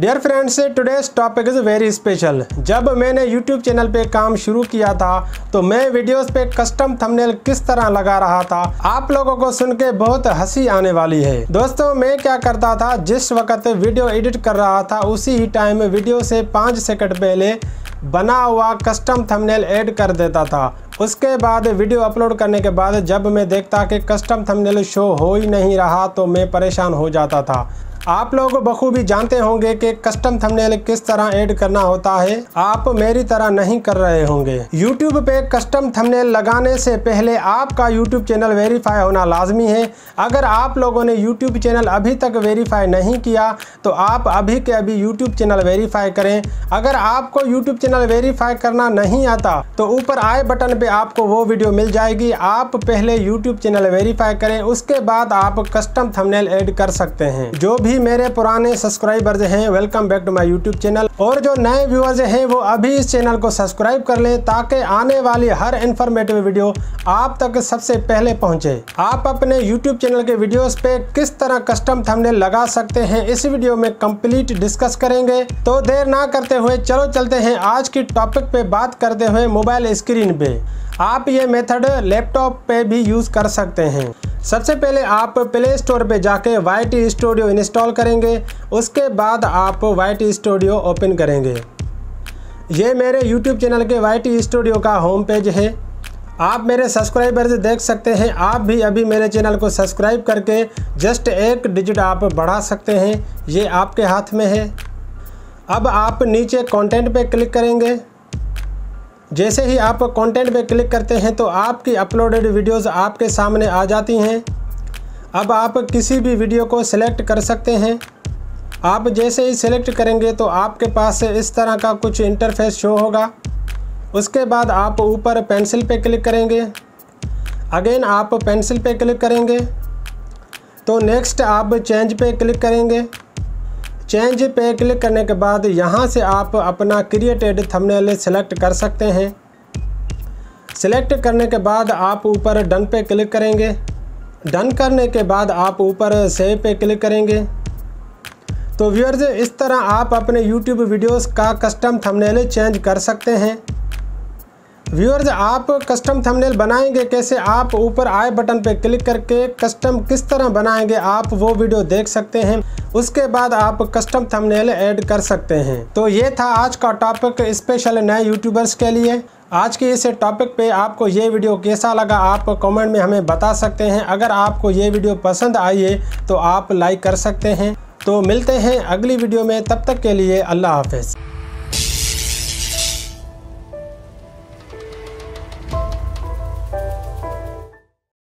Dear friends today's topic is very special जब मैंने YouTube channel पे काम शुरू किया था तो मैं वीडियोस पे कस्टम थंबनेल किस तरह लगा रहा था, आप लोगों को सुन के बहुत हँसी आने वाली है। दोस्तों, मैं क्या करता था, जिस वक्त वीडियो एडिट कर रहा था, उसी ही टाइम वीडियो से पाँच सेकंड पहले बना हुआ कस्टम थंबनेल ऐड कर देता था। उसके बाद वीडियो अपलोड करने के बाद जब मैं देखता कि कस्टम थंबनेल शो हो ही नहीं रहा तो मैं परेशान हो जाता था। आप लोग बखूबी जानते होंगे कि कस्टम थंबनेल किस तरह ऐड करना होता है। आप मेरी तरह नहीं कर रहे होंगे। YouTube पे कस्टम थंबनेल लगाने से पहले आपका YouTube चैनल वेरीफाई होना लाजमी है। अगर आप लोगों ने YouTube चैनल अभी तक वेरीफाई नहीं किया तो आप अभी के अभी YouTube चैनल वेरीफाई करें। अगर आपको YouTube चैनल वेरीफाई करना नहीं आता तो ऊपर आए बटन पे आपको वो वीडियो मिल जाएगी। आप पहले यूट्यूब चैनल वेरीफाई करें, उसके बाद आप कस्टम थमनेल एड कर सकते हैं। जो भी भी मेरे पुराने सब्सक्राइबर्स हैं welcome back to my YouTube channel और जो नए व्यूअर्स हैं, वो अभी इस चैनल को सब्सक्राइब कर लें, ताकि आने वाली हर इन्फॉर्मेटिव वीडियो आप तक सबसे पहले पहुँचे। आप अपने यूट्यूब चैनल के वीडियोस पे किस तरह कस्टम थंबनेल लगा सकते हैं, इस वीडियो में कंप्लीट डिस्कस करेंगे। तो देर ना करते हुए चलो चलते हैं आज की टॉपिक पे बात करते हुए मोबाइल स्क्रीन पे। आप ये मेथड लैपटॉप पे भी यूज़ कर सकते हैं। सबसे पहले आप प्ले स्टोर पे जाके वाई टी स्टूडियो इंस्टॉल करेंगे, उसके बाद आप वाई टी स्टूडियो ओपन करेंगे। ये मेरे यूट्यूब चैनल के वाई टी स्टूडियो का होम पेज है। आप मेरे सब्सक्राइबर्स देख सकते हैं, आप भी अभी मेरे चैनल को सब्सक्राइब करके जस्ट एक डिजिट आप बढ़ा सकते हैं, ये आपके हाथ में है। अब आप नीचे कंटेंट पे क्लिक करेंगे। जैसे ही आप कंटेंट पे क्लिक करते हैं तो आपकी अपलोडेड वीडियोस आपके सामने आ जाती हैं। अब आप किसी भी वीडियो को सिलेक्ट कर सकते हैं। आप जैसे ही सिलेक्ट करेंगे तो आपके पास इस तरह का कुछ इंटरफेस शो होगा। उसके बाद आप ऊपर पेंसिल पे क्लिक करेंगे। अगेन आप पेंसिल पे क्लिक करेंगे। तो नेक्स्ट आप चेंज पे क्लिक करेंगे। चेंज पे क्लिक करने के बाद यहाँ से आप अपना क्रिएटेड थंबनेल सेलेक्ट कर सकते हैं। सेलेक्ट करने के बाद आप ऊपर डन पे क्लिक करेंगे। डन करने के बाद आप ऊपर सेव पे क्लिक करेंगे। तो व्यूअर्स इस तरह आप अपने YouTube वीडियोस का कस्टम थंबनेल चेंज कर सकते हैं। व्यूअर्स, आप कस्टम थंबनेल बनाएँगे, कैसे आप ऊपर आए बटन पर क्लिक करके कस्टम किस तरह बनाएँगे, आप वो वीडियो देख सकते हैं। उसके बाद आप कस्टम थंबनेल ऐड कर सकते हैं। तो ये था आज का टॉपिक स्पेशल नए यूट्यूबर्स के लिए। आज के इस टॉपिक पे आपको ये वीडियो कैसा लगा, आप कमेंट में हमें बता सकते हैं। अगर आपको ये वीडियो पसंद आई है तो आप लाइक कर सकते हैं। तो मिलते हैं अगली वीडियो में, तब तक के लिए अल्लाह हाफिज़।